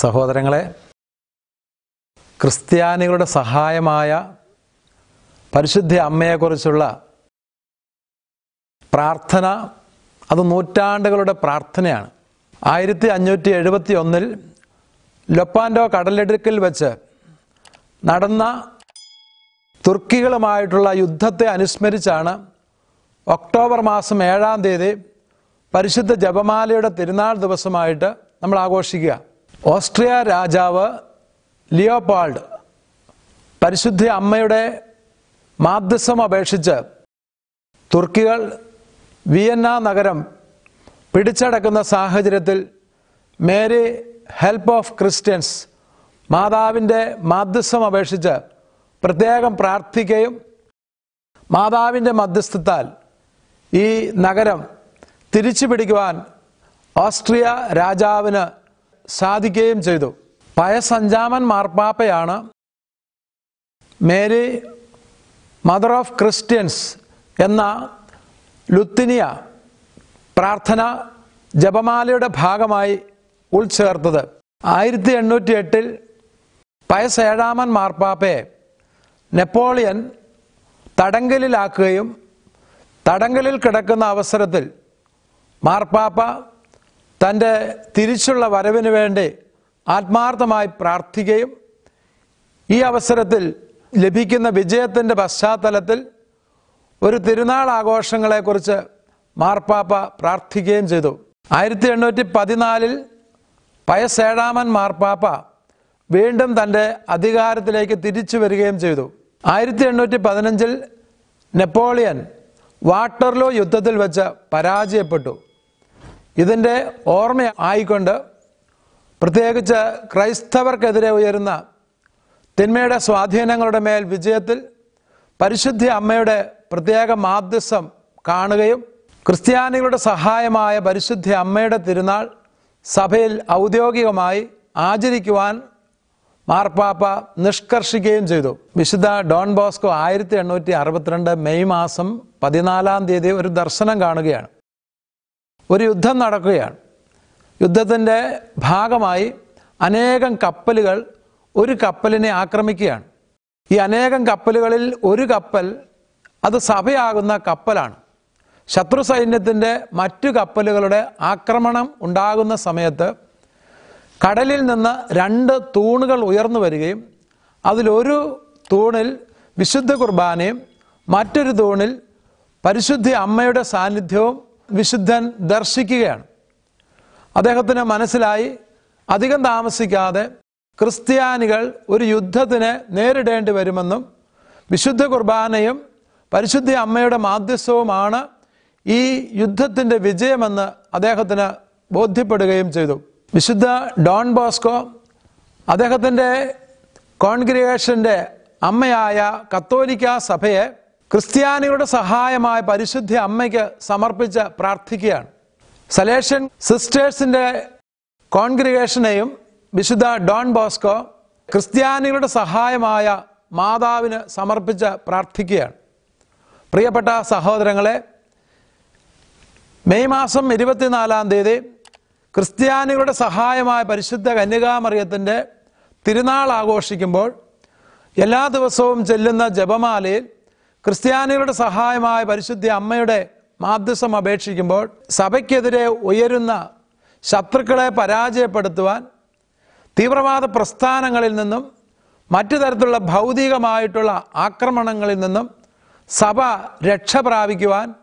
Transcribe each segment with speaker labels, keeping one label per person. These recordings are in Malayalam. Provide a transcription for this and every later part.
Speaker 1: സഹോദരങ്ങളെ ക്രിസ്ത്യാനികളുടെ സഹായമായ പരിശുദ്ധ അമ്മയെക്കുറിച്ചുള്ള പ്രാർത്ഥന അത് നൂറ്റാണ്ടുകളുടെ പ്രാർത്ഥനയാണ്. ആയിരത്തി അഞ്ഞൂറ്റി എഴുപത്തി ഒന്നിൽ ലൊപ്പാൻഡോ കടലിടുക്കിൽ വെച്ച് നടന്ന തുർക്കികളുമായിട്ടുള്ള യുദ്ധത്തെ അനുസ്മരിച്ചാണ് ഒക്ടോബർ മാസം ഏഴാം തീയതി പരിശുദ്ധ ജപമാലയുടെ തിരുനാൾ ദിവസമായിട്ട് നമ്മൾ ആഘോഷിക്കുക. ഓസ്ട്രിയ രാജാവ് ലിയോപാൾഡ് പരിശുദ്ധ അമ്മയുടെ മാധ്യസം അപേക്ഷിച്ച് തുർക്കികൾ വിയന്ന നഗരം പിടിച്ചടക്കുന്ന സാഹചര്യത്തിൽ മേരി ഹെൽപ്പ് ഓഫ് ക്രിസ്ത്യൻസ് മാതാവിന്റെ മാധ്യസം അപേക്ഷിച്ച് പ്രത്യേകം പ്രാർത്ഥിക്കുകയും മാതാവിന്റെ മധ്യസ്ഥത്താൽ ഈ നഗരം തിരിച്ചു പിടിക്കുവാൻ ഓസ്ട്രിയ രാജാവിന് സാധിക്കുകയും ചെയ്തു. പയസഞ്ചാമൻ മാർപ്പാപ്പയാണ് മേരി മദർ ഓഫ് ക്രിസ്ത്യൻസ് എന്ന ലുത്തിനിയ പ്രാർത്ഥന ജപമാലയുടെ ഭാഗമായി ഉൾച്ചേർത്തത്. ആയിരത്തി എണ്ണൂറ്റി എട്ടിൽ പയസ് ഏഴാമൻ മാർപ്പാപ്പയെ നെപ്പോളിയൻ തടങ്കലിലാക്കുകയും തടങ്കലിൽ കിടക്കുന്ന അവസരത്തിൽ മാർപ്പാപ്പ തന്റെ തിരിച്ചുള്ള വരവിന് വേണ്ടി ആത്മാർത്ഥമായി പ്രാർത്ഥിക്കുകയും ഈ അവസരത്തിൽ ലഭിക്കുന്ന വിജയത്തിന്റെ പശ്ചാത്തലത്തിൽ ഒരു തിരുനാൾ ആഘോഷങ്ങളെക്കുറിച്ച് മാർപ്പാപ്പ പ്രാർത്ഥിക്കുകയും ചെയ്തു. ആയിരത്തി എണ്ണൂറ്റി പതിനാലിൽ പയസേഴാമൻ മാർപ്പാപ്പ വീണ്ടും തന്റെ അധികാരത്തിലേക്ക് തിരിച്ചു വരികയും ചെയ്തു. ആയിരത്തി എണ്ണൂറ്റി പതിനഞ്ചിൽ നെപ്പോളിയൻ വാട്ടർലോ യുദ്ധത്തിൽ വെച്ച് പരാജയപ്പെട്ടു. ഇതിന്റെ ഓർമ്മ ആയിക്കൊണ്ട് പ്രത്യേകിച്ച് ക്രൈസ്തവർക്കെതിരെ ഉയരുന്ന തിന്മയുടെ സ്വാധീനങ്ങളുടെ മേൽ വിജയത്തിൽ പരിശുദ്ധ അമ്മയുടെ പ്രത്യേക മാധ്യസ്ഥം കാണുകയും ക്രിസ്ത്യാനികളുടെ സഹായമായ പരിശുദ്ധ അമ്മയുടെ തിരുനാൾ സഭയിൽ ഔദ്യോഗികമായി ആചരിക്കുവാൻ മാർപ്പാപ്പ നിഷ്കർഷിക്കുകയും ചെയ്തു. വിശുദ്ധ ഡോൺ ബോസ്കോ ആയിരത്തി എണ്ണൂറ്റി അറുപത്തിരണ്ട് മെയ് മാസം പതിനാലാം തീയതി ഒരു ദർശനം കാണുകയാണ്. ഒരു യുദ്ധം നടക്കുകയാണ്. യുദ്ധത്തിന്റെ ഭാഗമായി അനേകം കപ്പലുകൾ ഒരു കപ്പലിനെ ആക്രമിക്കുകയാണ്. ഈ അനേകം കപ്പലുകളിൽ ഒരു കപ്പൽ അത് സഭയാകുന്ന കപ്പലാണ്. ശത്രു സൈന്യത്തിന്റെ മറ്റു കപ്പലുകളുടെ ആക്രമണം ഉണ്ടാകുന്ന സമയത്ത് കടലിൽ നിന്ന് രണ്ട് തൂണുകൾ ഉയർന്നു വരികയും അതിലൊരു തൂണിൽ വിശുദ്ധ കുർബാനയും മറ്റൊരു തൂണിൽ പരിശുദ്ധ അമ്മയുടെ സാന്നിധ്യവും വിശുദ്ധൻ ദർശിക്കുകയാണ്. അദ്ദേഹത്തിന് മനസ്സിലായി അധികം താമസിക്കാതെ ക്രിസ്ത്യാനികൾ ഒരു യുദ്ധത്തിന് നേരിടേണ്ടി വരുമെന്നും വിശുദ്ധ കുർബാനയും പരിശുദ്ധ അമ്മയുടെ മാധ്യസ്ഥവുമാണ് ഈ യുദ്ധത്തിന്റെ വിജയമെന്ന് അദ്ദേഹത്തിന് ബോധ്യപ്പെടുകയും ചെയ്തു. വിശുദ്ധ ഡോൺ ബോസ്കോ അദ്ദേഹത്തിന്റെ കോൺഗ്രിഗേഷന്റെ അമ്മയായ കത്തോലിക്ക സഭയെ ക്രിസ്ത്യാനികളുടെ സഹായമായ പരിശുദ്ധ അമ്മയ്ക്ക് സമർപ്പിച്ച് പ്രാർത്ഥിക്കുകയാണ്. സലേഷൻ സിസ്റ്റേഴ്സിന്റെ കോൺഗ്രിഗേഷനെയും വിശുദ്ധ ഡോൺ ബോസ്കോ ക്രിസ്ത്യാനികളുടെ സഹായമായ മാതാവിന് സമർപ്പിച്ച് പ്രാർത്ഥിക്കുകയാണ്. പ്രിയപ്പെട്ട സഹോദരങ്ങളെ മെയ് മാസം ഇരുപത്തിനാലാം തീയതി ക്രിസ്ത്യാനികളുടെ സഹായമായ പരിശുദ്ധ കന്യകാമറിയത്തിന്റെ തിരുനാൾ ആഘോഷിക്കുമ്പോൾ എല്ലാ ദിവസവും ചെല്ലുന്ന ജപമാലയിൽ ക്രിസ്ത്യാനികളുടെ സഹായമായ പരിശുദ്ധ അമ്മയുടെ മാധ്യസം അപേക്ഷിക്കുമ്പോൾ സഭയ്ക്കെതിരെ ഉയരുന്ന ശത്രുക്കളെ പരാജയപ്പെടുത്തുവാൻ തീവ്രവാദ പ്രസ്ഥാനങ്ങളിൽ നിന്നും മറ്റു തരത്തിലുള്ള ഭൗതികമായിട്ടുള്ള ആക്രമണങ്ങളിൽ നിന്നും സഭ രക്ഷ പ്രാപിക്കുവാൻ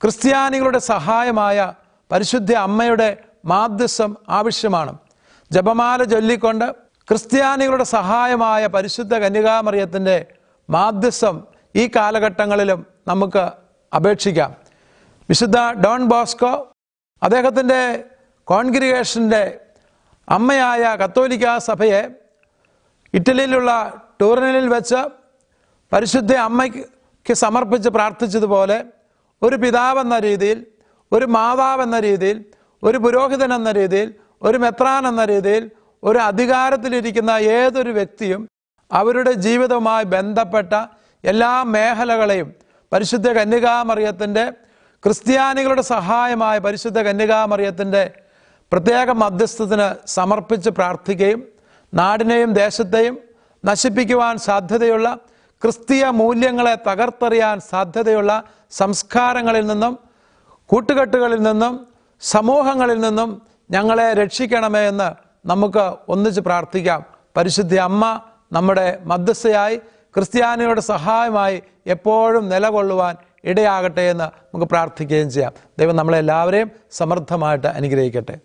Speaker 1: ക്രിസ്ത്യാനികളുടെ സഹായമായ പരിശുദ്ധ അമ്മയുടെ മാധ്യസം ആവശ്യമാണ്. ജപമാല ചൊല്ലിക്കൊണ്ട് ക്രിസ്ത്യാനികളുടെ സഹായമായ പരിശുദ്ധ കന്യകാമറിയത്തിന്റെ മാധ്യസം ഈ കാലഘട്ടങ്ങളിലും നമുക്ക് അപേക്ഷിക്കാം. വിശുദ്ധ ഡോൺ ബോസ്കോ അദ്ദേഹത്തിന്റെ കോൺഗ്രിഗേഷന്റെ അമ്മയായ കത്തോലിക്ക സഭയെ ഇറ്റലിയിലുള്ള ടൂറിനിൽ വെച്ച് പരിശുദ്ധ അമ്മയ്ക്ക് സമർപ്പിച്ച് പ്രാർത്ഥിച്ചതുപോലെ ഒരു പിതാവെന്ന രീതിയിൽ ഒരു മാതാവെന്ന രീതിയിൽ ഒരു പുരോഹിതൻ എന്ന രീതിയിൽ ഒരു മെത്രാൻ എന്ന രീതിയിൽ ഒരു അധികാരത്തിലിരിക്കുന്ന ഏതൊരു വ്യക്തിയും അവരുടെ ജീവിതവുമായി ബന്ധപ്പെട്ട എല്ലാ മേഖലകളെയും പരിശുദ്ധ കന്യകാമറിയത്തിന്റെ ക്രിസ്ത്യാനികളുടെ സഹായമായ പരിശുദ്ധ കന്യകാമറിയത്തിന്റെ പ്രത്യേക മധ്യസ്ഥത്തിന് സമർപ്പിച്ച് പ്രാർത്ഥിക്കുകയും നാടിനെയും ദേശത്തെയും നശിപ്പിക്കുവാൻ സാധ്യതയുള്ള ക്രിസ്തീയ മൂല്യങ്ങളെ തകർത്തെറിയാൻ സാധ്യതയുള്ള സംസ്കാരങ്ങളിൽ നിന്നും കൂട്ടുകെട്ടുകളിൽ നിന്നും സമൂഹങ്ങളിൽ നിന്നും ഞങ്ങളെ രക്ഷിക്കണമേ എന്ന് നമുക്ക് ഒന്നിച്ച് പ്രാർത്ഥിക്കാം. പരിശുദ്ധി അമ്മ നമ്മുടെ മധ്യസ്ഥയായി ക്രിസ്ത്യാനികളുടെ സഹായമായി എപ്പോഴും നിലകൊള്ളുവാൻ ഇടയാകട്ടെ എന്ന് നമുക്ക് പ്രാർത്ഥിക്കുകയും ചെയ്യാം. ദൈവം നമ്മളെല്ലാവരെയും സമൃദ്ധമായിട്ട് അനുഗ്രഹിക്കട്ടെ.